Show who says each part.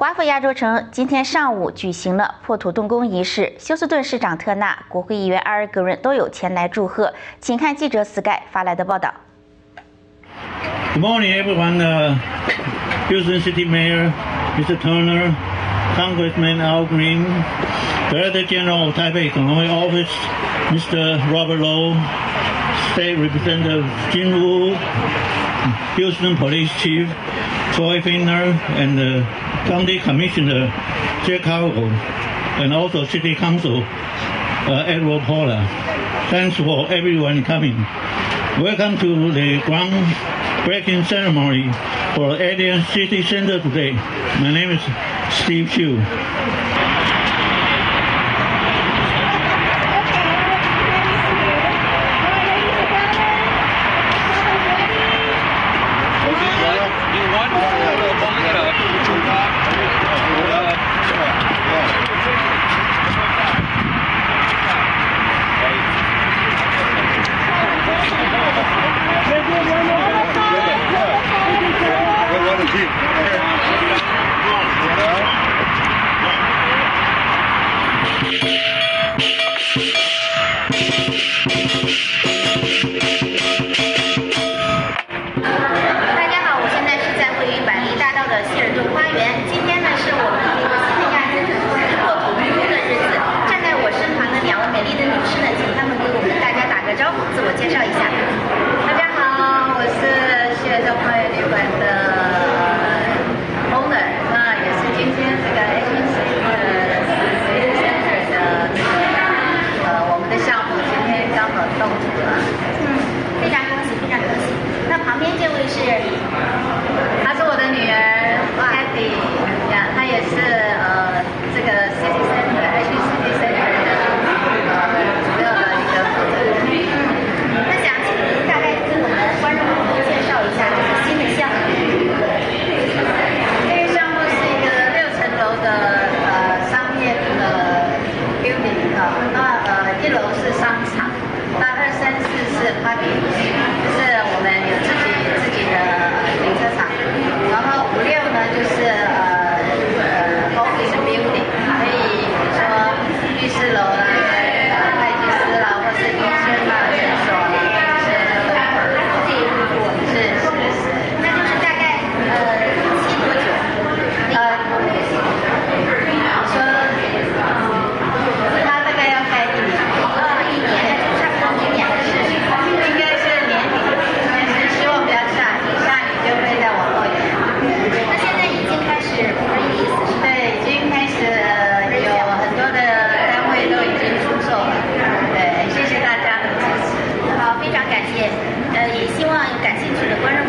Speaker 1: 华府亚洲城今天上午举行了破土动工仪式，休斯顿市长特纳、国会议员阿尔格伦都有前来祝贺。请看记者 Sky 发来的报道。
Speaker 2: Good morning, everyone. Uh, Houston City Mayor Mr. Turner, Congressman Al Green, Director General of Taipei Economic Office Mr. Robert Low, State Representative Gene Wu, Houston Police Chief Troy Finner, and uh, County Commissioner Jack Cagle, and also City Council uh, Edward Pollard. Thanks for everyone coming. Welcome to the groundbreaking ceremony for Asia City Center today. My name is Steve Chu.
Speaker 1: appreciate it. 感兴趣的观众。